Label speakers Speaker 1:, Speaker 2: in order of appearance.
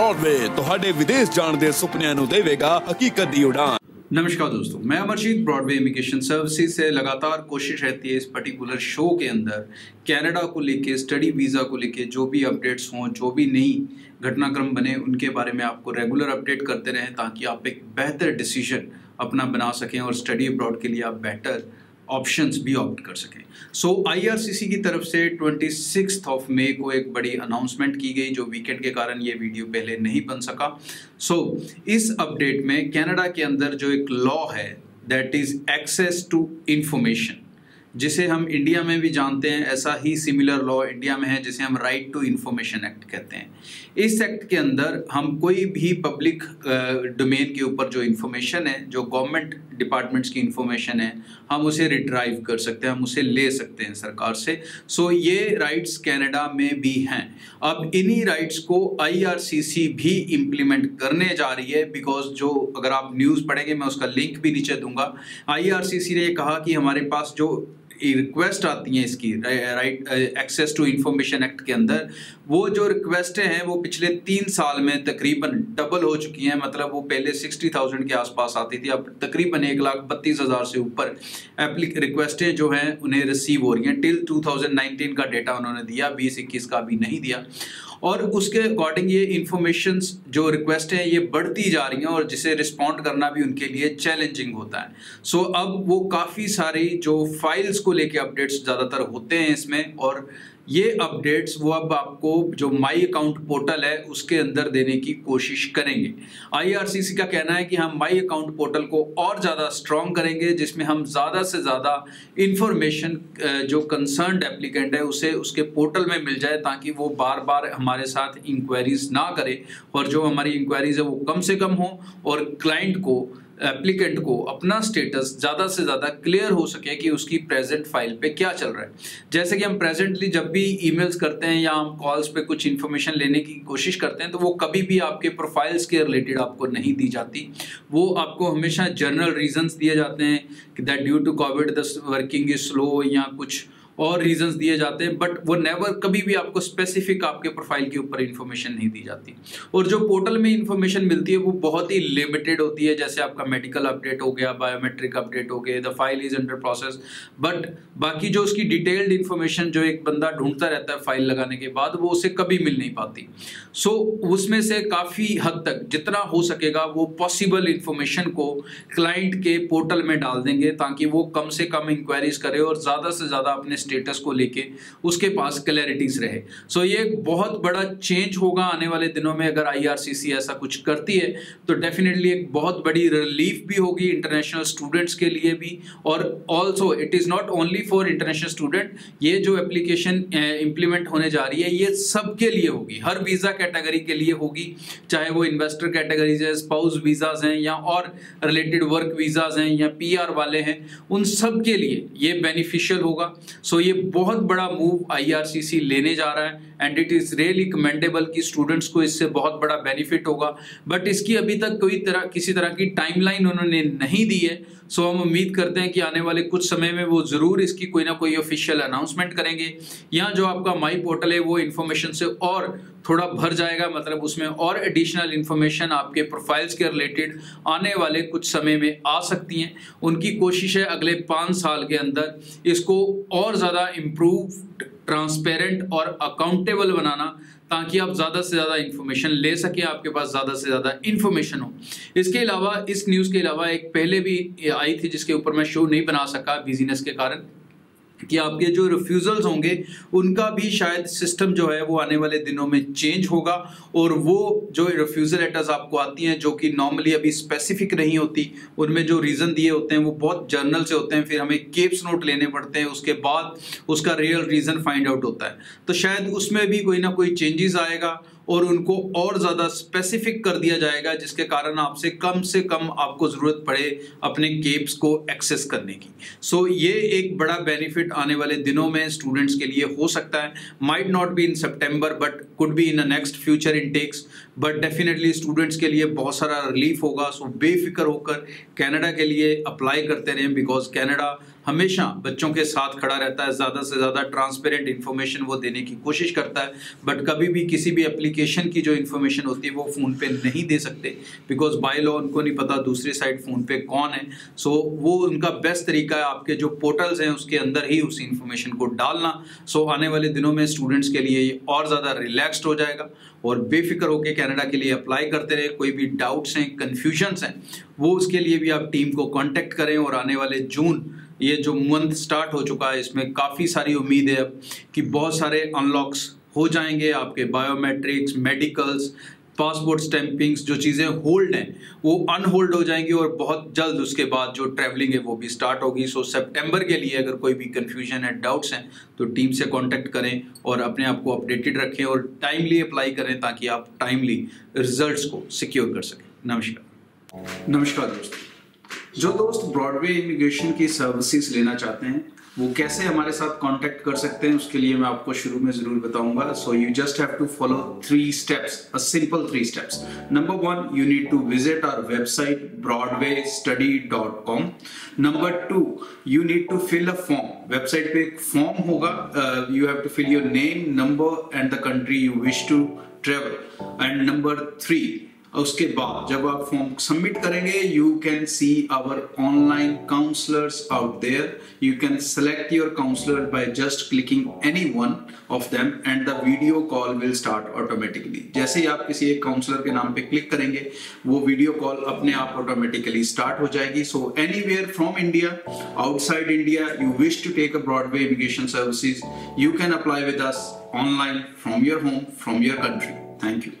Speaker 1: Broadway ਤੁਹਾਡੇ ਵਿਦੇਸ਼ ਜਾਣ ਦੇ ਸੁਪਨਿਆਂ ਨੂੰ ਦੇਵੇਗਾ ਹਕੀਕਤ ਦੀ ਉਡਾਨ
Speaker 2: नमस्कार दोस्तों मैं अमरजीत ब्रॉडवे इमिग्रेशन सर्विसेज से लगातार कोशिश रहती है इस पर्टिकुलर शो के अंदर कनाडा को लेके स्टडी वीज़ा को लेके जो भी अपडेट्स हों जो भी नई घटनाक्रम बने उनके बारे में आपको रेगुलर अपडेट करते रहें ताकि आप एक बेहतर डिसीजन अपना बना सकें और स्टडी अब्रॉड के लिए आप बेहतर ऑप्शंस भी ऑप्ट कर सकें। सो so, आईआरसीसी की तरफ़ से ट्वेंटी सिक्स ऑफ़ मे को एक बड़ी अनाउंसमेंट की गई जो वीकेंड के कारण ये वीडियो पहले नहीं बन सका। सो so, इस अपडेट में कनाडा के अंदर जो एक लॉ है that is access to information जिसे हम इंडिया में भी जानते हैं, ऐसा ही सिमिलर लॉ इंडिया में है, जिसे हम राइट टू इंफॉर्मेशन एक्ट कहते हैं। इस एक्ट के अंदर हम कोई भी पब्लिक डोमेन के ऊपर जो इंफॉर्मेशन है, जो गवर्नमेंट डिपार्टमेंट्स की इंफॉर्मेशन है, हम उसे रिट्राइव कर सकते हैं, हम उसे ले सकते हैं सरकार से। सो ये राइट्स कनाडा में भी हैं। अब इन्हीं राइट्स को आईआरसीसी भी इम्प्लीमेंट करने जा रही है बिकॉज़ जो अगर आप न्यूज़ पढ़ेंगे, मैं उसका लिंक भी नीचे दूँगा। आईआरसीसी ने कहा कि हमारे पास जो रिक्वेस्ट आती हैं इसकी right access to information act के अंदर। वो जो रिक्वेस्टें हैं, वो पिछले तीन साल में तकरीबन डबल हो चुकी हैं मतलब वो पहले सिक्सटी थाउज़ेंड के आसपास आती थी, अब तकरीबन एक लाख बत्तीस हज़ार से ऊपर एप्लिक रिक्वेस्टें जो हैं, उन्हें रिसीव हो रही हैं। टिल 2019 का डेटा उन्होंने दिया, बीस इक्कीस का अभी नहीं दिया। और उसके अकॉर्डिंग ये इन्फॉर्मेशन जो रिक्वेस्ट हैं ये बढ़ती जा रही हैं और जिसे रिस्पॉन्ड करना भी उनके लिए चैलेंजिंग होता है। सो so, अब वो काफ़ी सारी जो फाइल्स को लेके अपडेट्स ज़्यादातर होते हैं इसमें और ये अपडेट्स वो अब आपको जो माई अकाउंट पोर्टल है, उसके अंदर देने की कोशिश करेंगे। आईआरसीसी का कहना है कि हम माई अकाउंट पोर्टल को और ज़्यादा स्ट्रॉन्ग करेंगे, जिसमें हम ज़्यादा से ज़्यादा इंफॉर्मेशन जो कंसर्न एप्लीकेंट है, उसे उसके पोर्टल में मिल जाए, ताकि वो बार बार हमारे साथ इंक्वायरीज ना करे, और जो हमारी इंक्वायरीज है, वो कम से कम हो, और क्लाइंट को एप्लीकेंट को अपना स्टेटस ज़्यादा से ज़्यादा क्लियर हो सके कि उसकी प्रेजेंट फ़ाइल पे क्या चल रहा है। जैसे कि हम प्रेजेंटली जब भी ईमेल्स करते हैं या हम कॉल्स पे कुछ इन्फॉर्मेशन लेने की कोशिश करते हैं तो वो कभी भी आपके प्रोफाइल्स के रिलेटेड आपको नहीं दी जाती। वो आपको हमेशा जनरल रीजंस दिए जाते हैं कि that due to COVID the working is slow या कुछ और रीजंस दिए जाते हैं बट वो नेवर कभी भी आपको स्पेसिफिक आपके प्रोफ़ाइल के ऊपर इन्फॉर्मेशन नहीं दी जाती। और जो पोर्टल में इन्फॉर्मेशन मिलती है वो बहुत ही लिमिटेड होती है जैसे आपका मेडिकल अपडेट हो गया बायोमेट्रिक अपडेट हो गया the file is under process but बाकी जो उसकी डिटेल्ड इन्फॉर्मेशन जो एक बंदा ढूंढता रहता है फ़ाइल लगाने के बाद वो उसे कभी मिल नहीं पाती। सो so, उसमें से काफ़ी हद तक जितना हो सकेगा वो पॉसिबल इन्फॉर्मेशन को क्लाइंट के पोर्टल में डाल देंगे ताकि वो कम से कम इंक्वायरीज करे और ज़्यादा से ज़्यादा अपने स्टेटस को लेके उसके पास क्लैरिटीज रहे। सो so, ये एक बहुत बड़ा चेंज होगा आने वाले दिनों में अगर आईआरसीसी ऐसा कुछ करती है तो डेफिनेटली एक बहुत बड़ी रिलीफ भी होगी इंटरनेशनल स्टूडेंट्स के लिए भी। और also it is not only for international student ये जो एप्लीकेशन इंप्लीमेंट होने जा रही है ये सबके लिए होगी। हर वीज़ा कैटेगरी के लिए होगी चाहे वो इन्वेस्टर कैटेगरीज है स्पाउस वीज़ाज हैं या और रिलेटेड वर्क वीज़ाज हैं या पीआर वाले हैं उन सब के लिए ये बेनिफिशियल होगा। सो ये बहुत बड़ा मूव आईआरसीसी लेने जा रहा है and it is really commendable कि स्टूडेंट्स को इससे बहुत बड़ा बेनिफिट होगा। बट इसकी अभी तक कोई तरह, किसी तरह की टाइमलाइन उन्होंने नहीं दी है। सो हम उम्मीद करते हैं कि आने वाले कुछ समय में वो ज़रूर इसकी कोई ना कोई ऑफिशियल अनाउंसमेंट करेंगे। या जो आपका माई पोर्टल है, वो इन्फॉर्मेशन से और थोड़ा भर जाएगा मतलब उसमें और एडिशनल इन्फॉर्मेशन आपके प्रोफाइल्स के रिलेटेड आने वाले कुछ समय में आ सकती हैं। उनकी कोशिश है अगले पाँच साल के अंदर इसको और ज़्यादा इम्प्रूव ट्रांसपेरेंट और अकाउंटेबल बनाना, ताकि आप ज़्यादा से ज़्यादा इन्फॉर्मेशन ले सकें, आपके पास ज़्यादा से ज़्यादा इन्फॉर्मेशन हो। इसके अलावा, इस न्यूज़ के अलावा एक पहले भी आई थी जिसके ऊपर मैं शो नहीं बना सका बिजीनेस के कारण। कि आपके जो रिफ्यूज़ल्स होंगे, उनका भी शायद सिस्टम जो है वो आने वाले दिनों में चेंज होगा और वो जो रिफ्यूज़ल लेटर्स आपको आती हैं, जो कि नॉर्मली अभी स्पेसिफिक नहीं होती, उनमें जो रीज़न दिए होते हैं वो बहुत जर्नल से होते हैं, फिर हमें केप्स नोट लेने पड़ते हैं, उसके बाद उसका रियल रीज़न फाइंड आउट होता है। तो शायद उसमें भी कोई ना कोई चेंजेस आएगा और उनको और ज़्यादा स्पेसिफिक कर दिया जाएगा जिसके कारण आपसे कम से कम आपको ज़रूरत पड़े अपने केप्स को एक्सेस करने की। सो so, ये एक बड़ा बेनिफिट आने वाले दिनों में स्टूडेंट्स के लिए हो सकता है। Might not be in September but could be in a next future intakes but definitely students के लिए बहुत सारा रिलीफ होगा। सो so, बेफिक्र होकर कैनेडा के लिए अप्लाई करते रहें बिकॉज़ कनाडा हमेशा बच्चों के साथ खड़ा रहता है ज़्यादा से ज़्यादा ट्रांसपेरेंट इन्फॉर्मेशन वो देने की कोशिश करता है बट कभी भी किसी भी एप्लीकेशन की जो इन्फॉर्मेशन होती है वो फ़ोन पे नहीं दे सकते बिकॉज़ बाय लॉ उनको नहीं पता दूसरी साइड फ़ोन पे कौन है। सो so, वो उनका बेस्ट तरीका है आपके जो पोर्टल्स हैं उसके अंदर ही उस इन्फॉर्मेशन को डालना। सो so, आने वाले दिनों में स्टूडेंट्स के लिए ये और ज़्यादा रिलैक्सड हो जाएगा और बेफिक्र होकर कनाडा के लिए अप्लाई करते रहे। कोई भी डाउट्स हैं कन्फ्यूजन्स हैं वो उसके लिए भी आप टीम को कांटेक्ट करें और आने वाले जून ये जो मंथ स्टार्ट हो चुका है, इसमें काफ़ी सारी उम्मीद है अब कि बहुत सारे अनलॉक्स हो जाएँगे आपके बायोमेट्रिक्स मेडिकल्स पासपोर्ट स्टैंपिंग्स जो चीज़ें होल्ड हैं, वो अनहोल्ड हो जाएँगी और बहुत जल्द उसके बाद जो ट्रैवलिंग है, वो भी स्टार्ट होगी। सो सितंबर के लिए अगर कोई भी कंफ्यूजन है डाउट्स हैं तो टीम से कांटेक्ट करें और अपने आप को अपडेटेड रखें और टाइमली अप्लाई करें ताकि आप टाइमली रिजल्ट्स को सिक्योर कर सकें। नमस्कार। नमस्कार दोस्तों। जो दोस्त ब्रॉडवे इमिग्रेशन की सर्विसेज़ लेना चाहते हैं, वो कैसे हमारे साथ कांटेक्ट कर सकते हैं, उसके लिए मैं आपको शुरू में ज़रूर बताऊँगा। So you just have to follow three steps a simple three steps number one you need to visit our website Broadway study dot com number two you need to fill a form website पे एक form होगा you have to fill your name number and the country you wish to travel and number three उसके बाद जब आप form submit करेंगे you can see our online counsellors out there you can select your counsellor by just clicking any one of them and the video call will start automatically जैसे ही आप किसी एक काउंसलर के नाम पे क्लिक करेंगे, वो वीडियो कॉल अपने आप ऑटोमेटिकली स्टार्ट हो जाएगी. So anywhere from India outside India you wish to take a Broadway immigration services you can apply with us online from your home from your country thank you